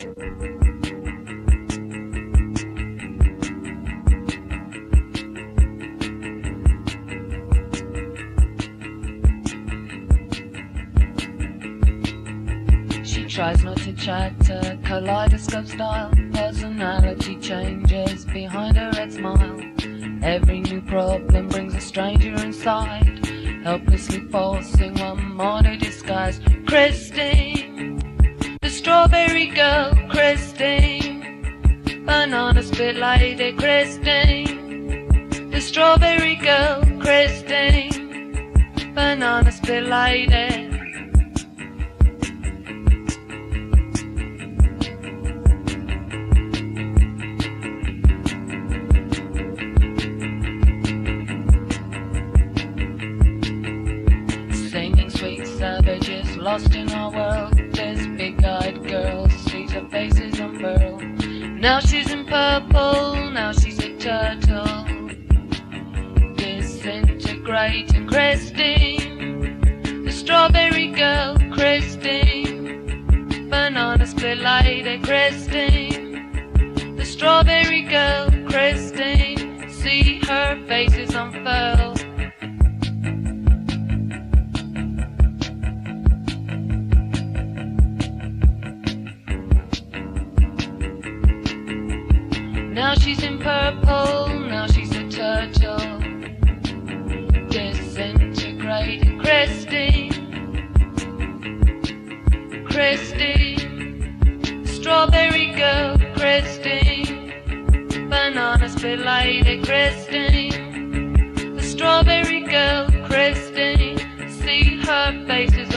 She tries not to chatter, kaleidoscope style. Personality changes behind her red smile. Every new problem brings a stranger inside, helplessly forcing one more to disguise. Christine, strawberry girl, Christine, banana spit lady, Christine, the strawberry girl, Christine, banana spit lady. Savages lost in our world. Unfurl. Now she's in purple, now she's a turtle. Disintegrating Christine, the strawberry girl, Christine, banana split lady, Christine, the strawberry girl, Christine. See her face is unfurl. Now she's in purple, now she's a turtle. Disintegrating Christine. Christine. Strawberry girl, Christine. Banana split lady, Christine. The strawberry girl, Christine. See her faces